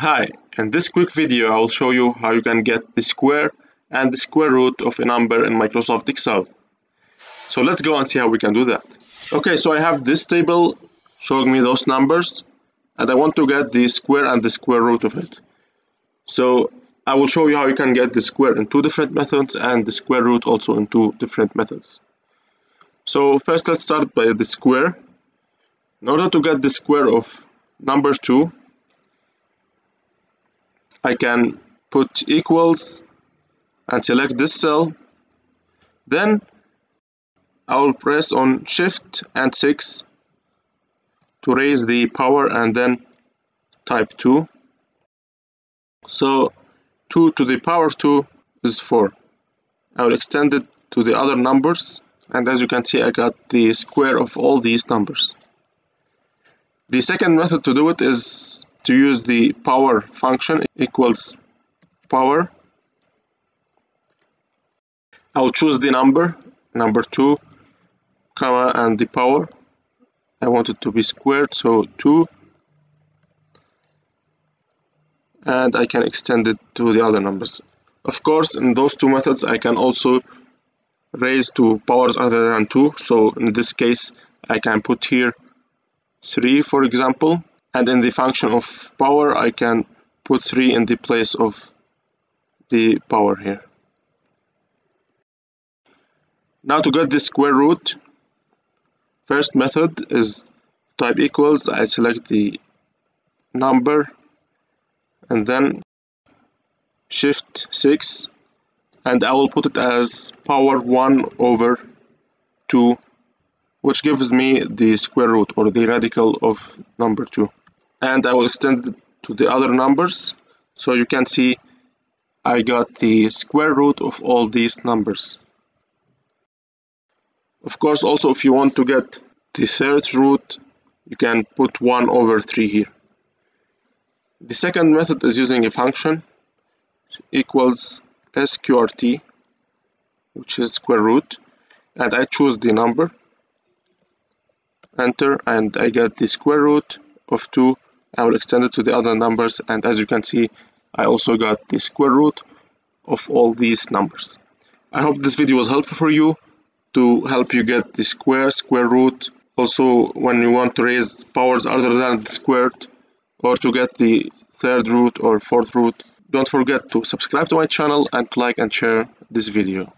Hi, in this quick video I will show you how you can get the square and the square root of a number in Microsoft Excel. So let's go and see how we can do that. Okay, so I have this table showing me those numbers and I want to get the square and the square root of it. So I will show you how you can get the square in two different methods and the square root also in two different methods. So first let's start by the square. In order to get the square of number 2, I can put equals and select this cell. Then I will press on shift and 6 to raise the power and then type 2. So 2 to the power 2 is 4. I will extend it to the other numbers and as you can see I got the square of all these numbers. The second method to do it is to use the power function equals power. I'll choose the number, number 2, comma, and the power. I want it to be squared, so 2. And I can extend it to the other numbers. Of course, in those two methods, I can also raise to powers other than 2. So in this case, I can put here 3 for example and in the function of power I can put 3 in the place of the power here. Now to get the square root first method is type equals I select the number and then shift 6 and I will put it as power 1 over 2 which gives me the square root or the radical of number 2 and I will extend it to the other numbers. So you can see I got the square root of all these numbers. Of course also if you want to get the third root you can put 1 over 3 here. The second method is using a function equals sqrt which is square root. And I choose the number. Enter and I get the square root of 2 I will extend it to the other numbers and as you can see I also got the square root of all these numbers. I hope this video was helpful for you to help you get the square square root. Also when you want to raise powers other than the squared or to get the third root or fourth root don't forget to subscribe to my channel and like and share this video